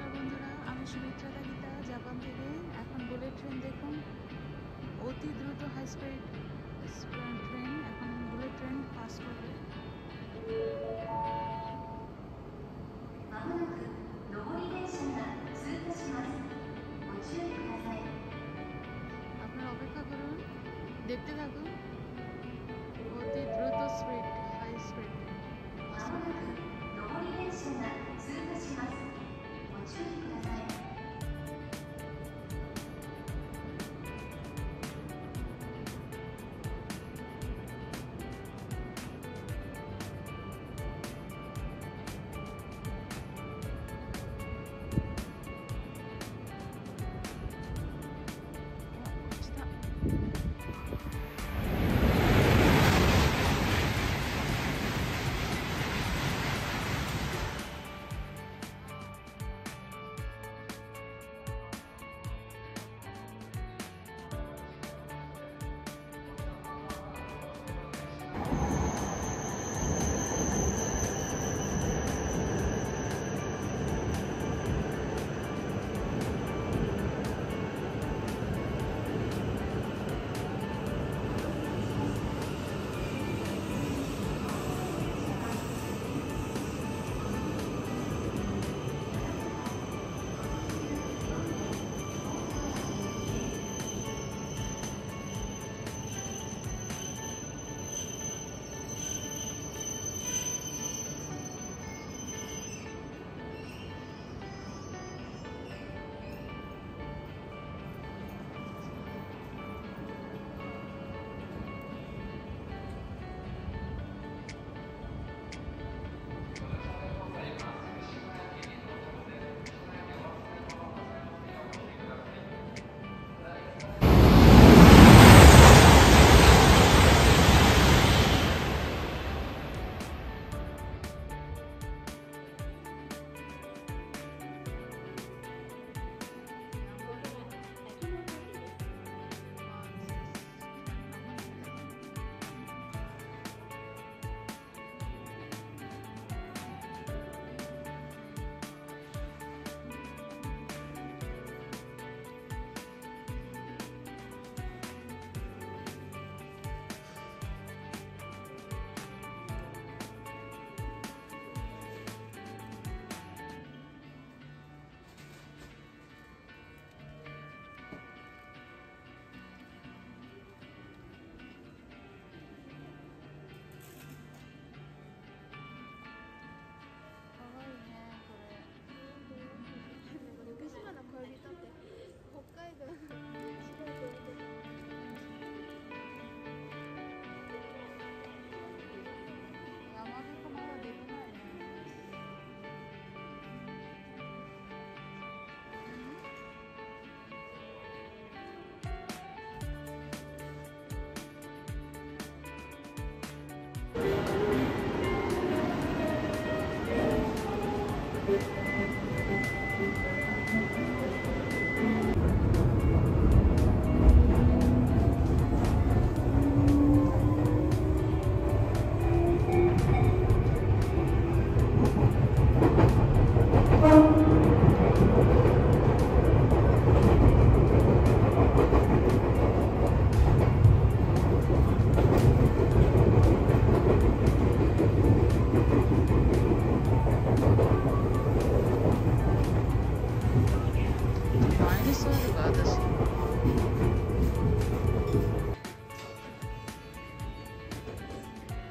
নমস্কার বন্ধুরা আমি সুমিত্রা কালিতা জাপান থেকে এখন বুলেট ট্রেন দেখুন অতি দ্রুত হাই স্পিড ট্রেন এখন বুলেট ট্রেন পাস করবে আপনারা অপেক্ষা করুন দেখতে থাকুন